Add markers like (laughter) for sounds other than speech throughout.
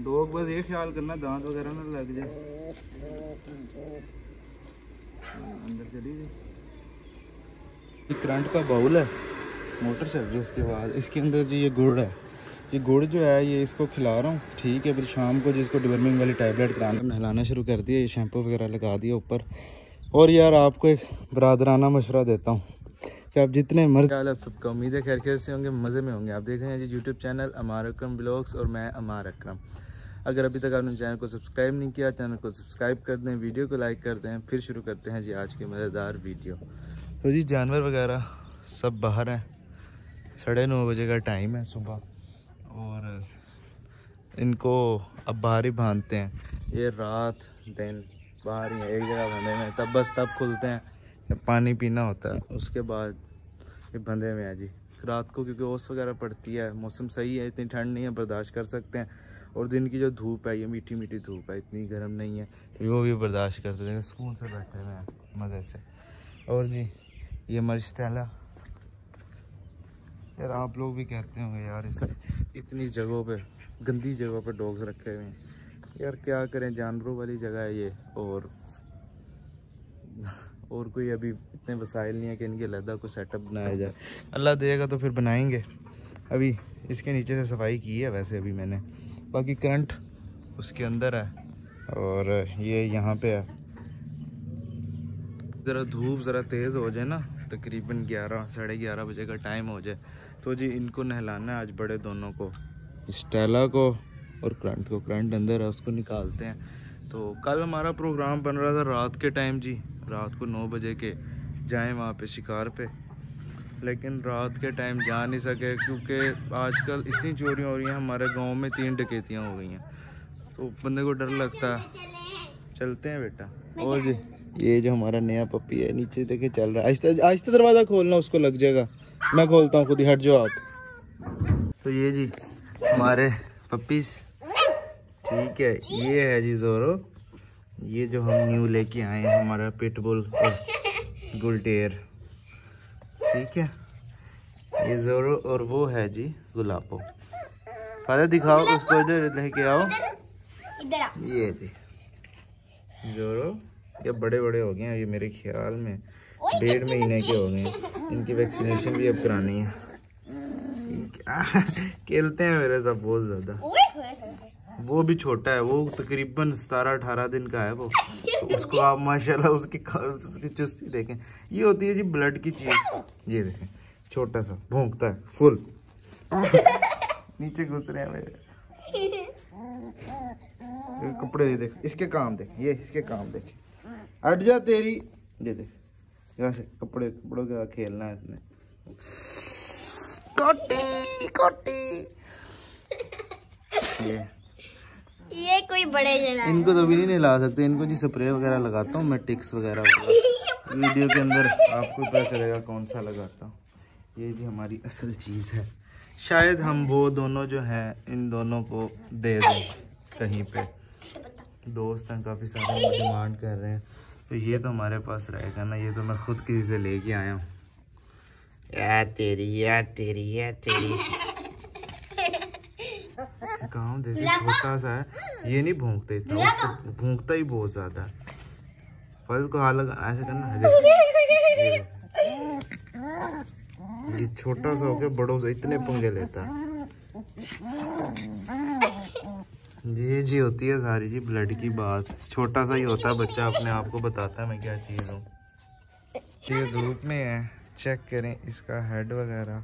Dog बस ये ख्याल करना, दांत वगैरह ना लग जाए। अंदर चली गई। करंट का बाउल है, मोटर चल रही है उसके बाद। इसके अंदर जो ये गुड़ है। ये गुड़ जो है, ये इसको खिला रहा हूँ। ठीक है, फिर शाम को जिसको डिवर्मिंग वाली टैबलेट कराना नहलाना शुरू कर दिया, ये शैम्पू वगैरह लगा दिया ऊपर। और यार आपको एक बरदराना मशवरा देता हूँ। कि आप जितने मर्ज आप सबका? उम्मीद है खैर खैर से होंगे, मज़े में होंगे। आप देख रहे हैं जी YouTube channel Ammar Akram vlogs और मैं अमार अक्रम। अगर अभी तक आपने चैनल को सब्सक्राइब नहीं किया, चैनल को सब्सक्राइब कर दें, वीडियो को लाइक कर दें, फिर शुरू करते हैं जी आज की मज़ेदार वीडियो। तो जी जानवर वगैरह सब बाहर हैं। साढ़े नौ बजे का टाइम है सुबह और इनको अब बाहर ही बांधते हैं। ये रात, दिन, बाहर ही एक जगह बंधे में तब बस तब खुलते हैं। पानी पीना होता है। उसके बाद बंधे में है जी। रात को क्योंकि ओस वगैरह पड़ती है, मौसम सही है, इतनी ठंड नहीं है, बर्दाश्त कर सकते हैं। और दिन की जो धूप है, ये मीठी मीठी धूप है, इतनी गर्म नहीं है। वो भी बर्दाश्त करते हैं सुकून से बैठे हुए हैं, मज़े से। और जी, ये हमारी स्टेला। यार आप लोग भी कहते होंगे यार, इस इतनी जगहों पे, गंदी जगहों पे डॉग्स रखे हुए हैं। यार क्या करें, जानवरों वाली जगह है ये, और और कोई अभी इतने वसाइल नहीं है कि इनके लदा को सेटअप बनाया जाए। अल्लाह देगा तो फिर बनाएँगे। अभी इसके नीचे से सफ़ाई की है वैसे अभी मैंने। बाकी करंट उसके अंदर है और ये यहाँ पे है। ज़रा धूप ज़रा तेज़ हो जाए ना, तकरीबन ग्यारह, साढ़े ग्यारह बजे का टाइम हो जाए। तो जी इनको नहलाना है आज बड़े दोनों को। स्टेला को और करंट को। करंट अंदर है, उसको निकालते हैं। तो कल हमारा प्रोग्राम बन रहा था रात के टाइम जी, रात को नौ बजे के, जाएँ वहाँ पे शिकार पे। लेकिन रात के टाइम जा नहीं सके क्योंकि आजकल इतनी चोरियाँ हो रही हैं, हमारे गाँव में तीन डकैतियाँ हो गई हैं। तो बंदे को डर लगता है। चलते हैं बेटा। और जी, ये जो हमारा नया पप्पी है, नीचे देखे चल रहा है। आहिस्ता आहिस्ता दरवाज़ा खोलना, उसको लग जाएगा। मैं खोलता हूँ खुद ही, हट जाओ आप। तो ये जी, हमारे पप्पीज ठीक है ये है जी जोरो। ये जो हम न्यू लेके आए हैं हमारा पिटबुल और गुलटेर ठीक है ये जोरो और वो है जी गुलाबो। फादर दिखाओ उसको इधर लेके आओ। ये जी। जोरो ये बड़े बड़े हो गए हैं ये मेरे ख्याल में डेढ़ महीने के हो गए इनकी वैक्सीनेशन भी अब करानी है। (laughs) खेलते हैं मेरे साथ बहुत ज़्यादा। वो भी छोटा है, वो तकरीबन सतारह अठारह दिन का है वो। तो उसको आप माशाल्लाह उसकी उसकी चुस्ती देखें। ये होती है जी ब्लड की चीज़। ये देखें, छोटा सा, भोंकता है फुल (laughs) नीचे घुस रहे हैं मेरे कपड़े ये देख, इसके काम देख, ये इसके काम देख। हट जा तेरी। ये देख, यहाँ से कपड़े, कपड़ों का खेलना है इसने। कोटी कोटी। (laughs) ये। ये कोई बड़े जना इनको तो भी नहीं नहला सकते इनको जी स्प्रे वगैरह लगाता हूँ मैं टिक्स (laughs) वगैरह वीडियो के अंदर आपको पता चलेगा कौन सा लगाता हूँ। ये जी हमारी असल चीज़ है। शायद हम वो दोनों जो हैं इन दोनों को दे दें कहीं पे। दोस्त हैं काफ़ी सारे डिमांड कर रहे हैं। तो ये तो हमारे पास रहेगा ना ये तो मैं खुद किसी से लेके आया हूँ। यार तेरी यार तेरी यार तेरी। गाँव देखिए छोटा सा है ये नहीं भूखते इतना उसको भूखता ही बहुत ज़्यादा है। फ़र्ज़ को हाल लगा ऐसे करना ये ये छोटा सा होके बड़ों से इतने पंगे लेता ये जी होती है सारी जी ब्लड की बात। छोटा सा ही होता है बच्चा अपने आप को बताता है मैं क्या चीज़ हूँ। ये धूप में है चेक करें इसका हेड वगैरह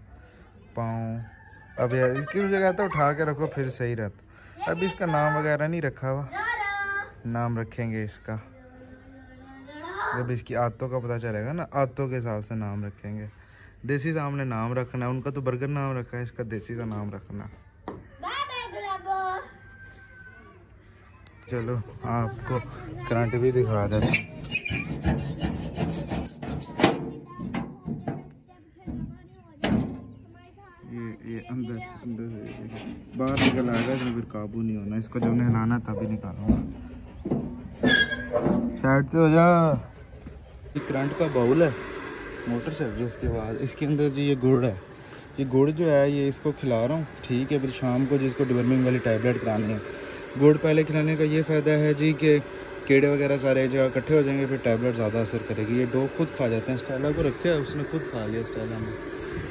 पाँव। अब इसकी जगह तो उठा के रखो, फिर सही रहता। अब इसका नाम वगैरह नहीं रखा हुआ। नाम रखेंगे इसका। जब इसकी आदतों का पता चलेगा ना, आदतों के हिसाब से नाम रखेंगे। देसी साहब ने नाम रखना है, उनका तो बर्गर नाम रखा है, इसका देसी का नाम रखना। चलो, आपको करंट भी दिखा देते ये ये अंदर अंदर बाहर निकल आएगा तो फिर काबू नहीं होना। इसको जब नहलाना तभी निकालूँगा साइड से हो जा। ये करंट का बाउल है। मोटर चल रही है इसके बाद, इसके अंदर जो ये गुड़ है। ये गुड़ जो है, ये इसको खिला रहा हूँ। ठीक है, फिर शाम को जिसको डिवर्मिंग वाली टैबलेट करानी है। गुड़ पहले खिलाने का ये फ़ायदा है जी कि कीड़े वगैरह सारे जगह इकट्ठे हो जाएँगे, फिर टैबलेट ज़्यादा असर करेगी। ये डॉग खुद खा जाते हैं, स्टेला को रखे उसने खुद खा लिया स्टेला में।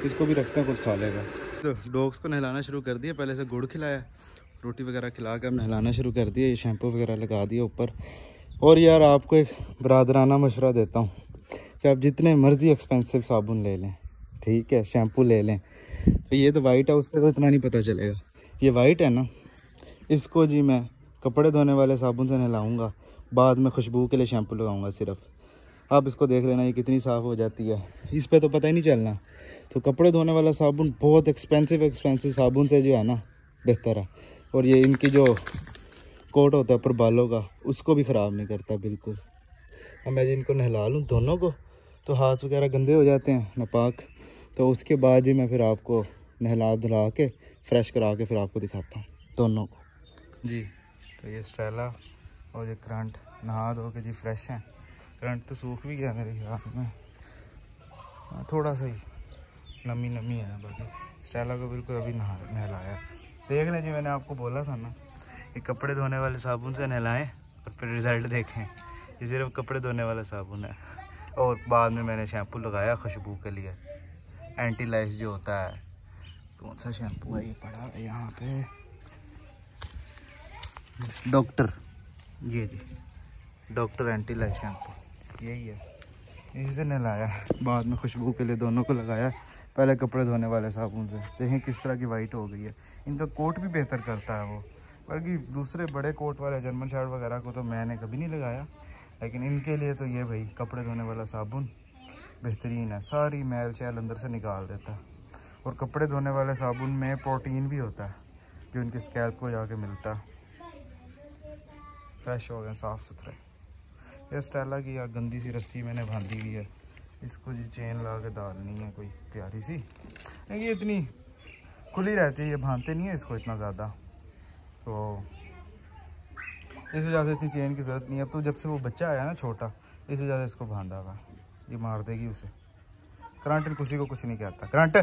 इसको भी रखते हैं, कुछ खा लेगा। तो डॉग्स को नहलाना शुरू कर दिया, पहले से गुड़ खिलाया, रोटी वगैरह खिला के कर नहलाना शुरू कर दिया, ये शैम्पू वगैरह लगा दिया ऊपर। और यार आपको एक बरदराना मशवरा देता हूँ कि आप जितने मर्ज़ी एक्सपेंसिव साबुन ले लें, ठीक है, शैम्पू ले लें। तो ये तो वाइट है उस पर तो इतना नहीं पता चलेगा। ये वाइट है ना, इसको जी मैं कपड़े धोने वाले साबुन से नहलाऊँगा, बाद में खुशबू के लिए शैम्पू लगाऊँगा सिर्फ़। आप इसको देख लेना, ये कितनी साफ़ हो जाती है। इस पर तो पता ही नहीं चलना। तो कपड़े धोने वाला साबुन बहुत एक्सपेंसिव एक्सपेंसिव साबुन से जो है ना बेहतर है। और ये इनकी जो कोट होता है ऊपर बालों का उसको भी ख़राब नहीं करता बिल्कुल। अब मैं जिनको नहला लूँ दोनों को तो हाथ वगैरह गंदे हो जाते हैं नापाक। तो उसके बाद जी मैं फिर आपको नहला धुला के फ्रेश करा के फिर आपको दिखाता हूँ दोनों को। जी तो ये स्टैला और ये करंट नहा धो के जी फ्रेश हैं। करंट तो सूख भी गया मेरे ख्याल में। हाँ, थोड़ा सा ही। नमी नमी है, बाकी स्टेला को बिल्कुल अभी नहा नहलाया। देख लें जी, मैंने आपको बोला था ना कि कपड़े धोने वाले साबुन से नहलाएँ और फिर रिज़ल्ट देखें ये सिर्फ़ कपड़े धोने वाला साबुन है। और बाद में मैंने शैम्पू लगाया खुशबू के लिए। एंटी लाइस जो होता है। कौन सा शैम्पू है? ये पड़ा है यहाँ पे। डॉक्टर ये जी। डॉक्टर एंटी लाइस शैम्पू यही है। इसी से नहलाया। बाद में खुशबू के लिए दोनों को लगाया। पहले कपड़े धोने वाले साबुन से। देखें किस तरह की वाइट हो गई है। इनका कोट भी बेहतर करता है वो। बल्कि दूसरे बड़े कोट वाले जर्मन शर्ट वगैरह को तो मैंने कभी नहीं लगाया। लेकिन इनके लिए तो ये भाई, कपड़े धोने वाला साबुन बेहतरीन है। सारी मैल शैल अंदर से निकाल देता है। और कपड़े धोने वाले साबुन में प्रोटीन भी होता है, जो इनके स्कैल्प को जाके मिलता है। फ्रेश हो गए, साफ़ सुथरे। ये स्टेला की या गंदी सी रस्सी मैंने बांधी हुई है। इसको जी चेन ला के डालनी है कोई प्यारी सी। ये इतनी खुली रहती है, ये भानते नहीं है इसको इतना ज़्यादा। तो इस वजह से इतनी चेन की ज़रूरत नहीं है। अब तो जब से वो बच्चा आया ना छोटा, इस वजह से इसको बांधा हुआ ये मार देगी उसे। करंट कुछ को कुछ नहीं कहता। करंट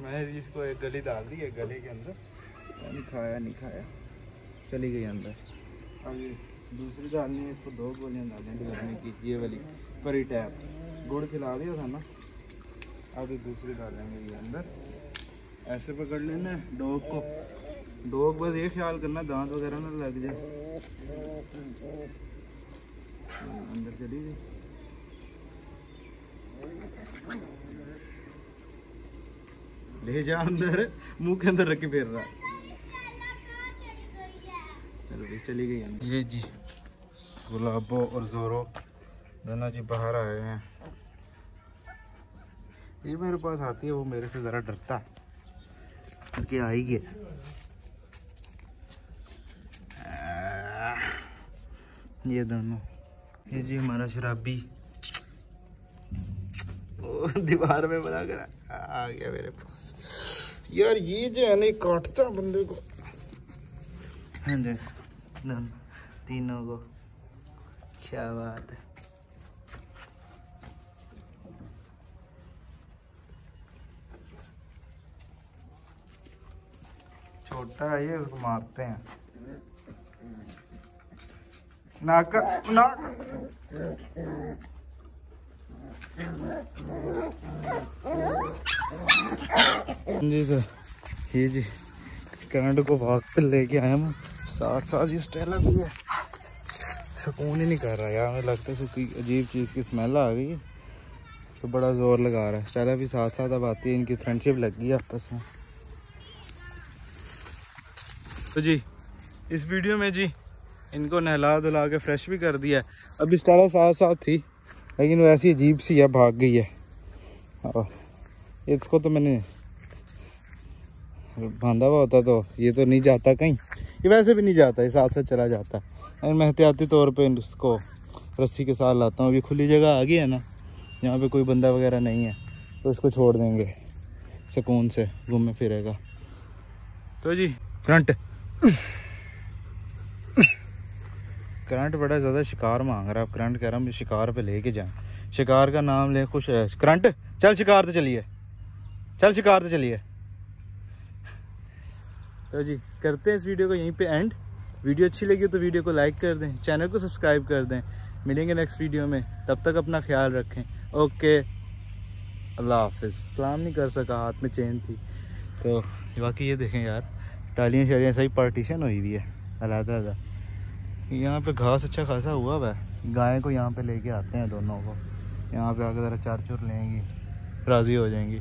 मैंने इसको एक गली डाल दी है गले के अंदर। नहीं खाया नहीं खाया। चली गई अंदर। अब ये दूसरी डालनी है इसको दो गोलियाँ डालनी है की ये वाली। परी टैप गुड़ खिला दिया था ना? अब ये दूसरी डालेंगे ये अंदर। ऐसे पकड़ लेना है डॉग को। डॉग बस ये ख्याल करना दांत वगैरह ना लग जाए। अंदर चली गई। ले जा अंदर, मुँह के अंदर रख के फेर रहा चलो भाई, चली गई ये जी, गुलाबो और जोरो दोनों जी बाहर आए हैं। ये मेरे पास आती है, वो मेरे से ज़रा डरता है। कि आई गया ये दोनों। ये जी हमारा शराबी। दीवार में बना कर आ गया मेरे पास। यार, ये जो है ना काटता बंदे को। हाँ जी तीनों को। क्या बात है। छोटा है ये, उसको मारते हैं। नाक नाक। जी सर। ये जी करंट को वॉक पे लेके आया मैं। साथ साथ ये स्टेला भी है। सुकून ही नहीं कर रहा यार, मुझे लगता है कोई अजीब चीज़ की स्मेल आ गई है। तो बड़ा ज़ोर लगा रहा है। स्टेला भी साथ साथ अब आती है, इनकी फ्रेंडशिप लग गई आपस में। तो जी, इस वीडियो में जी, इनको नहला धुला के फ्रेश भी कर दिया अभी स्टेला साथ साथ थी लेकिन वो ऐसी अजीब सी है भाग गई है। और इसको तो मैंने बांधा हुआ होता तो ये तो नहीं जाता कहीं। ये वैसे भी नहीं जाता, ये साथ साथ चला जाता। है मैं एहतियाती तौर पे इसको रस्सी के साथ लाता हूँ। अभी खुली जगह आ गई है ना, यहाँ पे कोई बंदा वगैरह नहीं है तो इसको छोड़ देंगे। सुकून से घूमे फिरेगा। तो जी, करंट। करंट बड़ा ज़्यादा शिकार मांग रहा है। करंट कह रहा हूँ शिकार पे लेके जाएँ। शिकार का नाम ले खुश है करंट, चल शिकार तो चलिए। चल शिकार तो चलिए। तो जी, करते हैं इस वीडियो को यहीं पे एंड वीडियो अच्छी लगी तो वीडियो को लाइक कर दें चैनल को सब्सक्राइब कर दें। मिलेंगे नेक्स्ट वीडियो में। तब तक अपना ख्याल रखें। ओके अल्लाह हाफिज़। सलाम नहीं कर सका, हाथ में चेन थी। तो बाकी ये देखें यार, टालियाँ शालियाँ सही पार्टीशन हुई हुई है। अलहदा यहाँ पे घास अच्छा खासा हुआ हुआ है। गाय को यहाँ पे लेके आते हैं दोनों को। यहाँ पे आकर ज़रा चार चुर लेंगी। राज़ी हो जाएँगी।